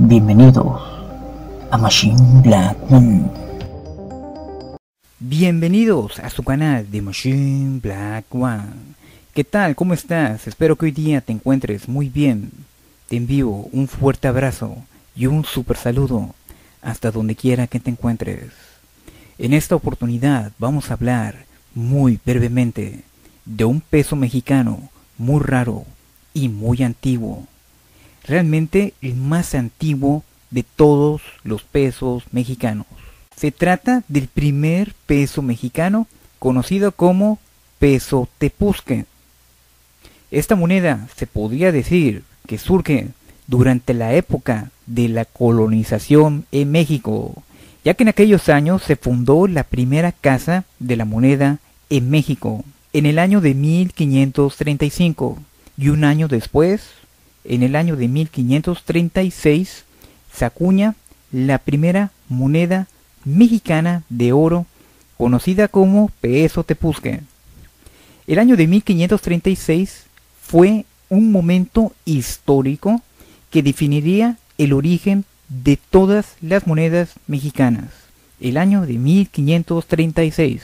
Bienvenidos a Machine Black One. Bienvenidos a su canal de Machine Black One. ¿Qué tal? ¿Cómo estás? Espero que hoy día te encuentres muy bien. Te envío un fuerte abrazo y un super saludo hasta donde quiera que te encuentres. En esta oportunidad vamos a hablar muy brevemente de un peso mexicano muy raro y muy antiguo. Realmente el más antiguo de todos los pesos mexicanos. Se trata del primer peso mexicano conocido como peso tepuzque. Esta moneda se podría decir que surge durante la época de la colonización en México, ya que en aquellos años se fundó la primera casa de la moneda en México, en el año de 1535, y un año después, en el año de 1536, se acuña la primera moneda mexicana de oro conocida como peso tepuzque. El año de 1536 fue un momento histórico que definiría el origen de todas las monedas mexicanas. El año de 1536,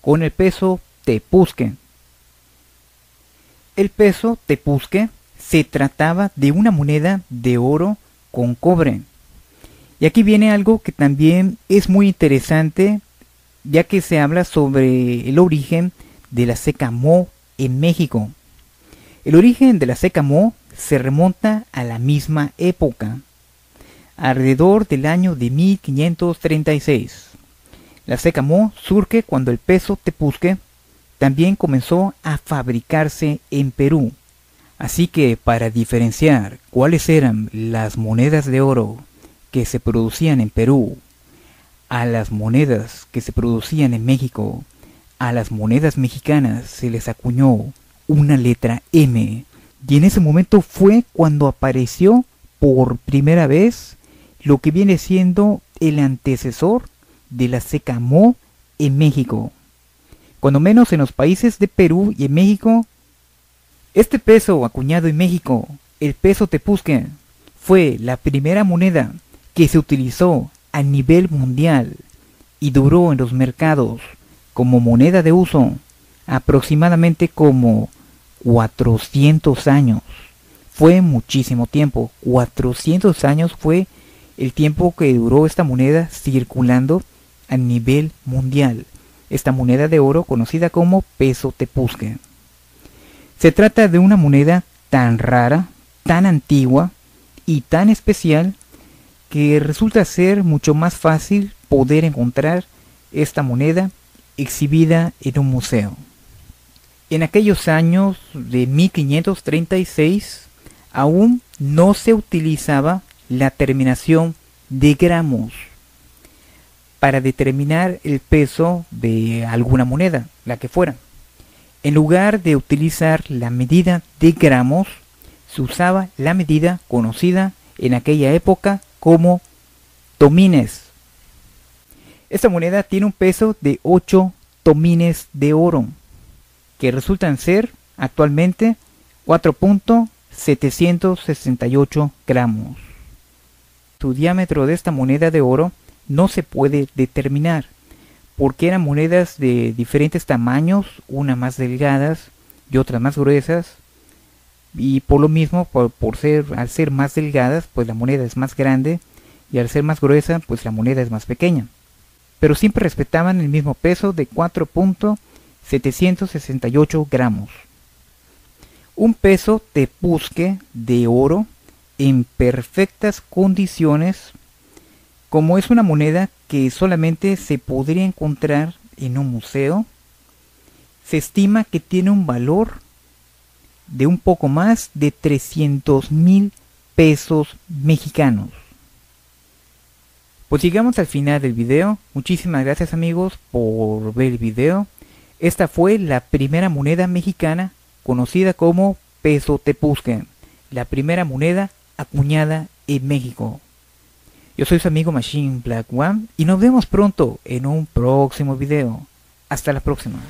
con el peso tepuzque. El peso tepuzque se trataba de una moneda de oro con cobre. Y aquí viene algo que también es muy interesante, ya que se habla sobre el origen de la seca Mo en México. El origen de la seca Mo se remonta a la misma época, alrededor del año de 1536. La seca Mo surge cuando el peso tepuzque también comenzó a fabricarse en Perú. Así que para diferenciar cuáles eran las monedas de oro que se producían en Perú, a las monedas que se producían en México, a las monedas mexicanas se les acuñó una letra M. Y en ese momento fue cuando apareció por primera vez lo que viene siendo el antecesor de la seca Mo en México. Cuando menos en los países de Perú y en México este peso acuñado en México, el peso tepuzque, fue la primera moneda que se utilizó a nivel mundial y duró en los mercados como moneda de uso aproximadamente como 400 años. Fue muchísimo tiempo. 400 años fue el tiempo que duró esta moneda circulando a nivel mundial. Esta moneda de oro conocida como peso tepuzque. Se trata de una moneda tan rara, tan antigua y tan especial que resulta ser mucho más fácil poder encontrar esta moneda exhibida en un museo. En aquellos años de 1536 aún no se utilizaba la terminación de gramos para determinar el peso de alguna moneda, la que fuera. En lugar de utilizar la medida de gramos, se usaba la medida conocida en aquella época como tomines. Esta moneda tiene un peso de 8 tomines de oro, que resultan ser actualmente 4.768 gramos. Su diámetro de esta moneda de oro no se puede determinar, porque eran monedas de diferentes tamaños, unas más delgadas y otras más gruesas. Y por lo mismo, por, ser, al ser más delgadas, pues la moneda es más grande y al ser más gruesa, pues la moneda es más pequeña. Pero siempre respetaban el mismo peso de 4.768 gramos. Un peso de pusque de oro en perfectas condiciones como es una moneda que solamente se podría encontrar en un museo, se estima que tiene un valor de un poco más de 300 mil pesos mexicanos. Pues llegamos al final del video. Muchísimas gracias amigos por ver el video. Esta fue la primera moneda mexicana conocida como peso tepuzque, la primera moneda acuñada en México. Yo soy su amigo Machine Black One y nos vemos pronto en un próximo video. Hasta la próxima.